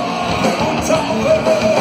on top of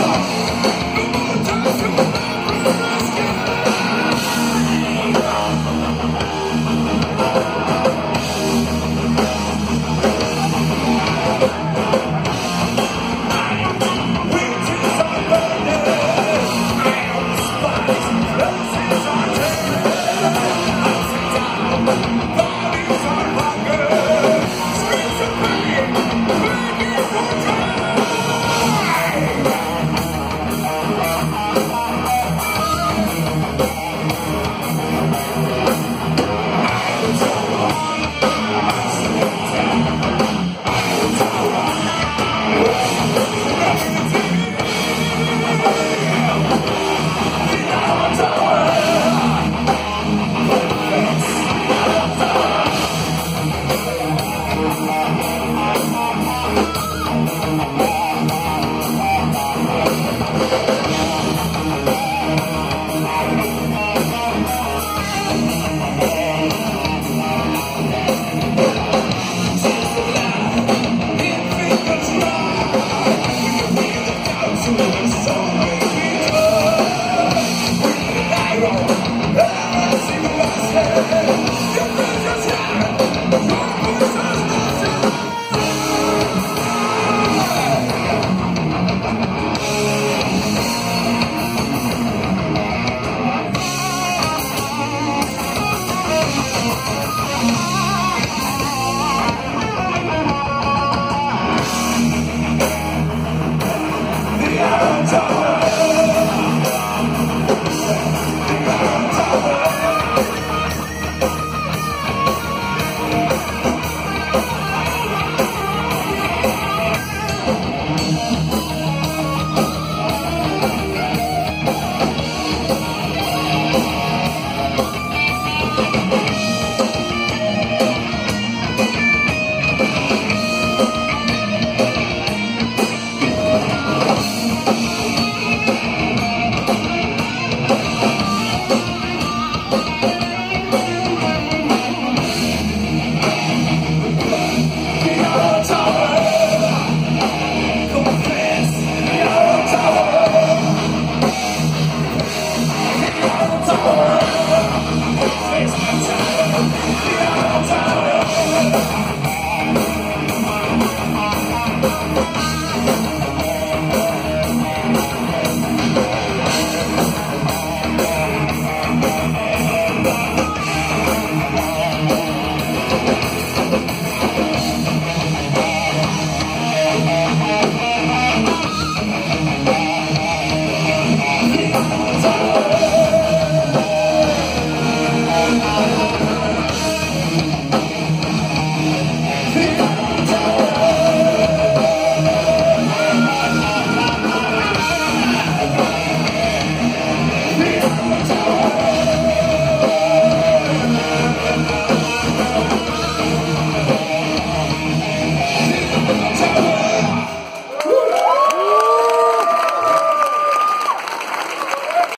Thank.